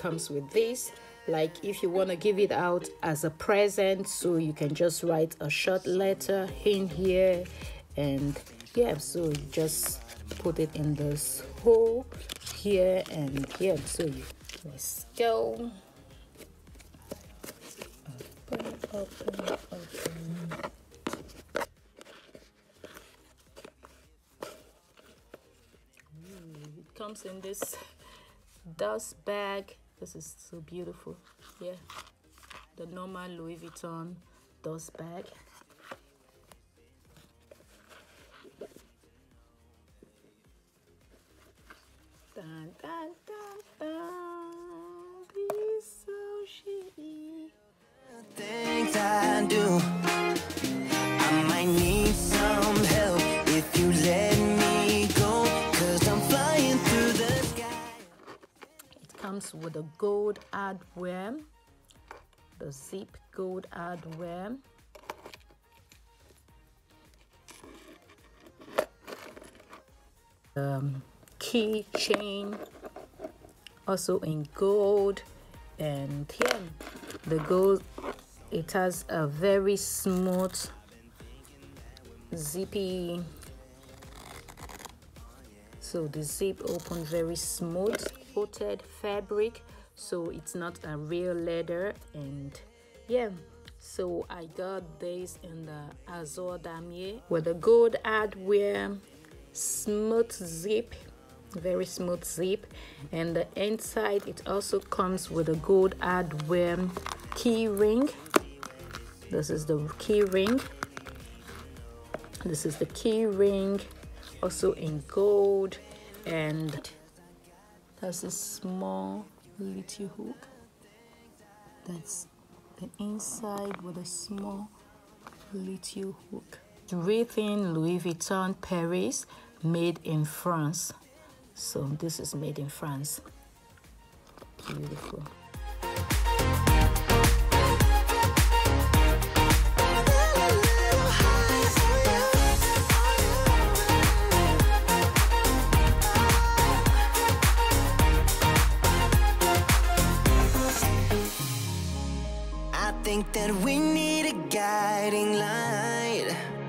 comes with this. Like if you want to give it out as a present so you can just write a short letter in here and yeah so just put it in this hole here and here so you let's go. Open open open. It comes in this dust bag this is so beautiful yeah the normal louis vuitton dust bag dun, dun, dun, dun. Be so. Things I do, comes with a gold hardware, the zip gold hardware. Um, key chain also in gold. And yeah the gold it has a very smooth zippy. So the zip open very smooth fabric so it's not a real leather. And yeah so i got this in the azure damier with a gold hardware smooth zip very smooth zip. And the inside it also comes with a gold hardware key ring. This is the key ring. This is the key ring also in gold and there's a small little hook that's the inside with a small little hook. Written louis vuitton paris made in france. So this is made in france. Beautiful think that we need a guiding light.